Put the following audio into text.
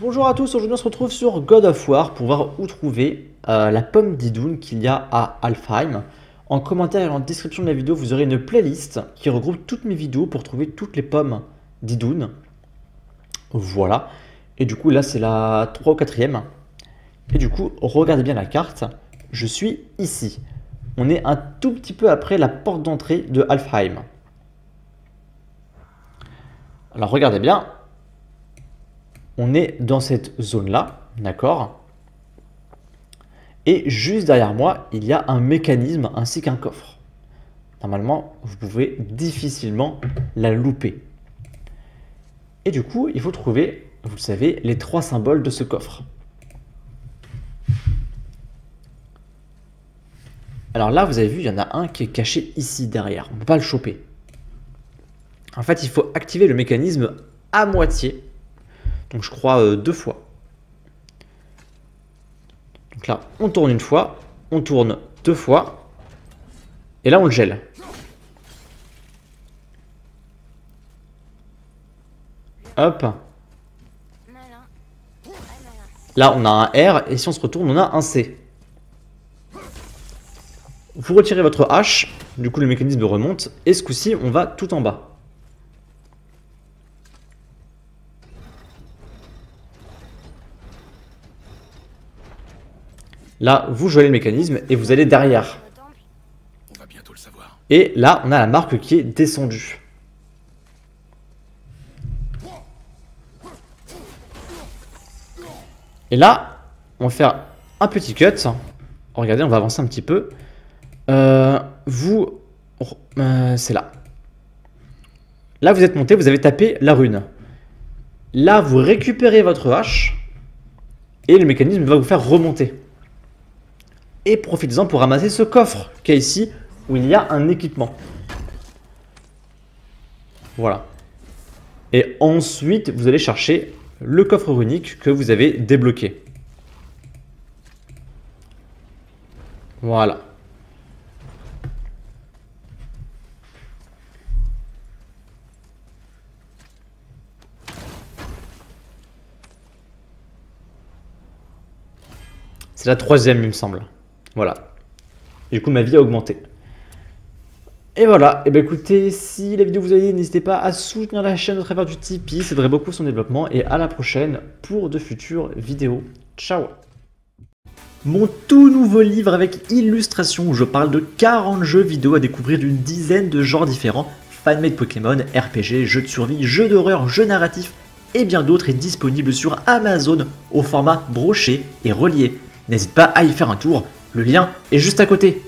Bonjour à tous, aujourd'hui on se retrouve sur God of War pour voir où trouver euh, la pomme d'Idoun qu'il y a à Alfheim. En commentaire et en description de la vidéo, vous aurez une playlist qui regroupe toutes mes vidéos pour trouver toutes les pommes d'Idoun. Voilà. Et du coup là c'est la 3 ou 4ème. Et du coup, regardez bien la carte, je suis ici. On est un tout petit peu après la porte d'entrée de Alfheim. Alors regardez bien, on est dans cette zone-là, d'accord? Et juste derrière moi, il y a un mécanisme ainsi qu'un coffre. Normalement, vous pouvez difficilement la louper. Et du coup, il faut trouver, vous le savez, les trois symboles de ce coffre. Alors là, vous avez vu, il y en a un qui est caché ici derrière. On ne peut pas le choper. En fait, il faut activer le mécanisme à moitié donc je crois euh, deux fois. Donc là, on tourne une fois, on tourne deux fois, et là on le gèle. Hop. Là, on a un R, et si on se retourne, on a un C. Vous retirez votre H, du coup le mécanisme remonte, et ce coup-ci, on va tout en bas. Là, vous jouez le mécanisme et vous allez derrière. Et là, on a la marque qui est descendue. Et là, on va faire un petit cut. regardez, on va avancer un petit peu. Euh, vous... Euh, c'est là. Là, vous êtes monté, vous avez tapé la rune. Là, vous récupérez votre hache. Et le mécanisme va vous faire remonter et profitez-en pour ramasser ce coffre qui est ici où il y a un équipement. Voilà. Et ensuite, vous allez chercher le coffre runique que vous avez débloqué. Voilà. C'est la troisième, il me semble. Voilà. du coup, ma vie a augmenté. Et voilà, et bien écoutez, si la vidéo vous a aidé, n'hésitez pas à soutenir la chaîne au travers du Tipeee, ça aiderait beaucoup son développement, et à la prochaine pour de futures vidéos. Ciao Mon tout nouveau livre avec illustration où je parle de 40 jeux vidéo à découvrir d'une dizaine de genres différents, fanmade Pokémon, RPG, jeux de survie, jeux d'horreur, jeux narratifs, et bien d'autres est disponible sur Amazon au format broché et relié. N'hésite pas à y faire un tour, le lien est juste à côté.